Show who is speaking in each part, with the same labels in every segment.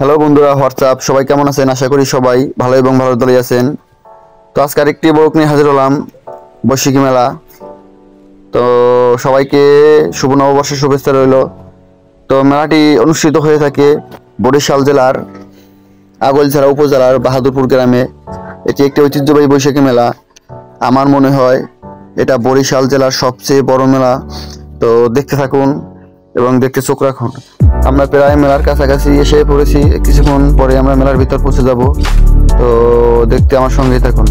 Speaker 1: Hello বন্ধুরা, WhatsApp, সবাই কেমন আছেন? আশা করি সবাই ভালো এবং ভালো দলে আছেন। তো আজকে আরেকটি বড়ক নিয়ে হাজির হলাম বৈশাখী মেলা। তো সবাইকে শুভ নববর্ষের শুভেচ্ছা রইল। তো মেলাটি অনুষ্ঠিত হয়ে থাকে বরিশাল জেলার আগলঝাড়া উপজেলার বাহাদুরপুর গ্রামে। এটি একটি ঐতিহ্যবাহী বৈশাখী মেলা। আমার মনে হয় এটা বরিশাল জেলার সবচেয়ে বড় মেলা। তো দেখতে থাকুন এবং দেখতে চোখ রাখুন। আমরা প্রায় মেলার কাছাকাছি এসে পড়েছি। কিছুক্ষণ পরে আমরা মেলার ভিতর পৌঁছে যাব। তো দেখতে আমার সঙ্গে থাকুন।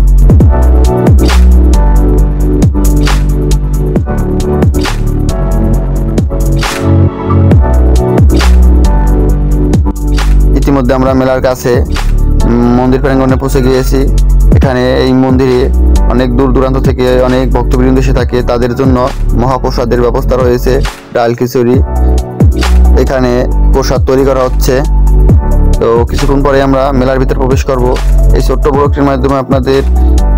Speaker 1: ইতিমধ্যে আমরা মেলার কাছে মন্দির প্রাঙ্গণে পৌঁছে গিয়েছি। এখানে এই মন্দিরে অনেক দূর দূরান্ত থেকে অনেক ভক্তবৃন্দ এসে থাকে। তাদের জন্য মহাপ্রসাদের ব্যবস্থা রয়েছে। ডাল খিচুড়ি এখানে প্রসাদ তৈরি করা হচ্ছে। তো কিছুক্ষণ পরে আমরা মেলার ভিতরে প্রবেশ করব। এই ছোট্ট ব্লগটির মাধ্যমে আপনাদের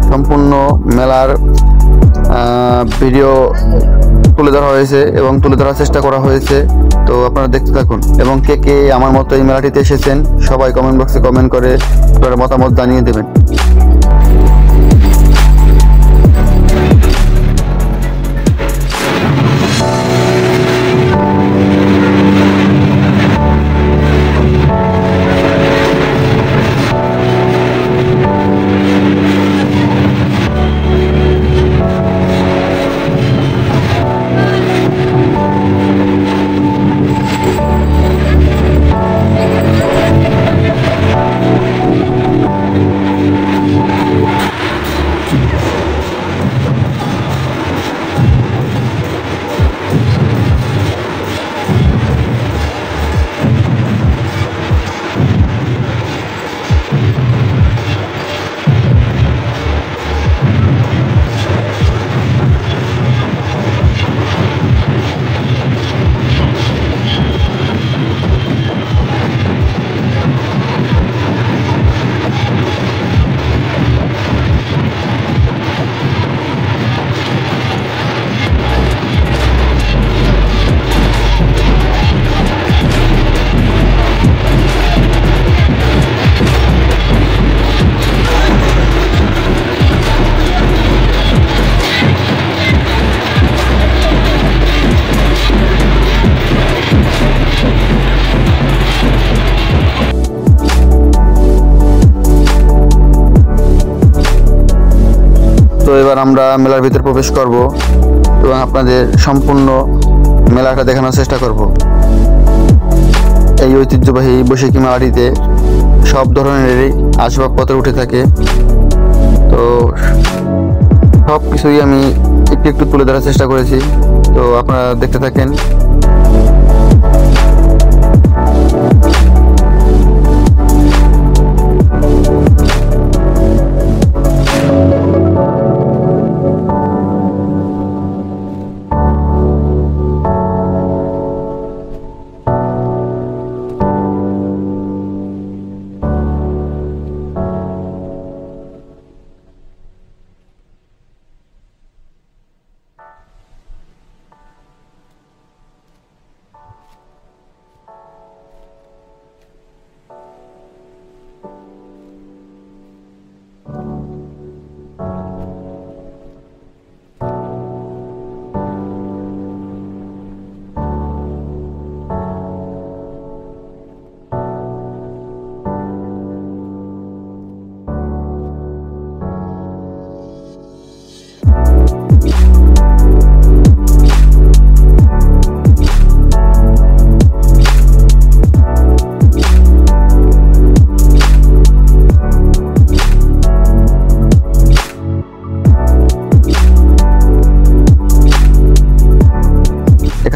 Speaker 1: সম্পূর্ণ মেলার ভিডিও তুলে ধরা হয়েছে এবং তুলে ধরার চেষ্টা করা হয়েছে। তো আপনারা দেখতে থাকুন। এবং কে কে আমার মতো এই মেলাটিতে এসেছেন, সবাই কমেন্ট বক্সে কমেন্ট করে আপনার মতামত জানিয়ে দেবেন। তো এবার আমরা মেলার ভিতরে প্রবেশ করব এবং আপনাদের সম্পূর্ণ মেলাটা দেখানোর চেষ্টা করব। এই ঐতিহ্যবাহী বৈশাখী মেলাটিতে সব ধরনেরই আসবাবপত্র উঠে থাকে। তো সব কিছুই আমি একটু একটু তুলে ধরার চেষ্টা করেছি। তো আপনারা দেখতে থাকেন।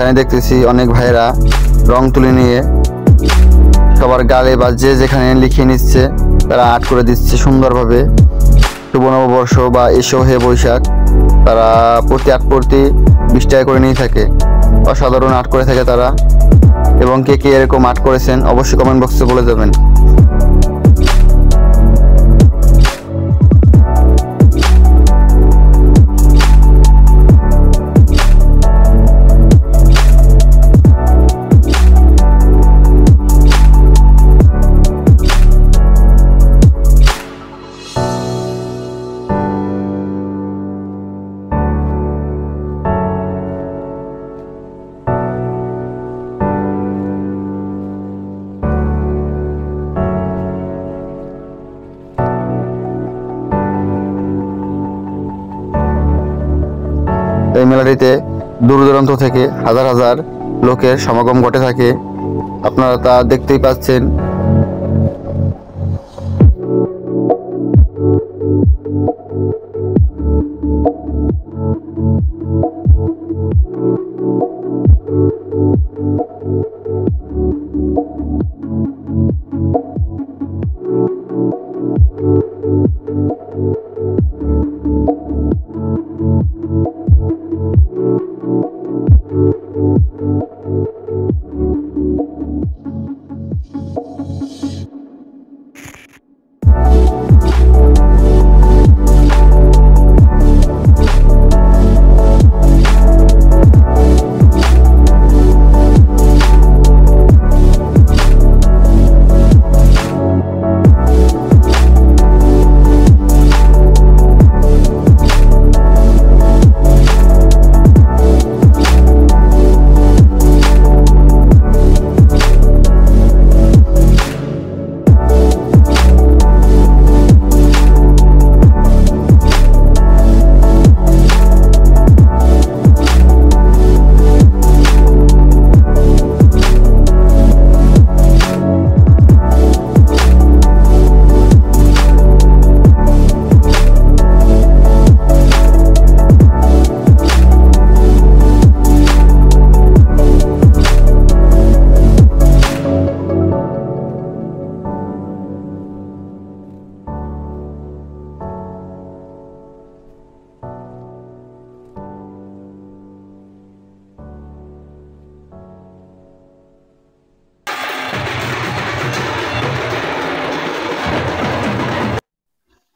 Speaker 1: এখানে দেখতেছি অনেক ভাইরা রং তুলে নিয়ে সবার গালে বা যে যেখানে লিখিয়ে নিচ্ছে, তারা আর্ট করে দিচ্ছে সুন্দরভাবে। শুভ নববর্ষ বা এসো হে বৈশাখ, তারা প্রতি আট প্রতি বিশ টাকা করে নিয়ে থাকে। অসাধারণ আর্ট করে থাকে তারা। এবং কে কে এরকম আর্ট করেছেন, অবশ্যই কমেন্ট বক্সে বলে দেবেন এই মেলাটিতে দূর দূরান্ত থেকে হাজার হাজার লোকের সমাগম ঘটে থাকে। আপনারা তা দেখতেই পাচ্ছেন।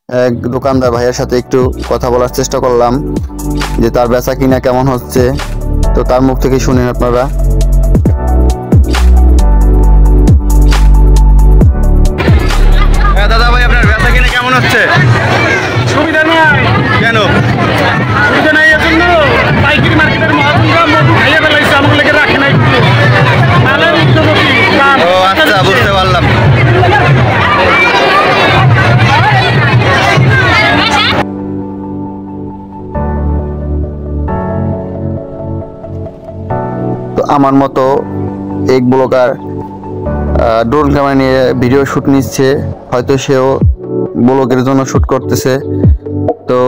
Speaker 1: এক দোকানদার ভাইয়ের সাথে একটু কথা বলার চেষ্টা করলাম যে তার বেচা কিনা কেমন হচ্ছে, তো তার মুখ থেকে শুনেন আপনারা। আমার মতো এক ব্লগার ড্রোন ক্যামেরা নিয়ে ভিডিও শ্যুট নিচ্ছে, হয়তো সেও ব্লগের জন্য শ্যুট করতেছে। তো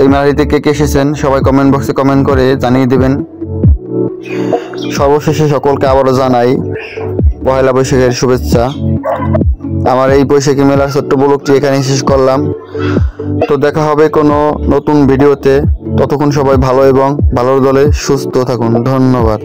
Speaker 1: এই মেলাটিতে কে কে এসেছেন সবাই কমেন্ট বক্সে কমেন্ট করে জানিয়ে দেবেন। সর্বশেষে সকলকে আবারও জানাই পয়লা বৈশাখের শুভেচ্ছা। আমার এই বৈশাখী মেলার ছোট্ট ব্লগটি এখানে শেষ করলাম। তো দেখা হবে কোনো নতুন ভিডিওতে। ততক্ষণ সবাই ভালো এবং ভালোর দলে সুস্থ থাকুন। ধন্যবাদ।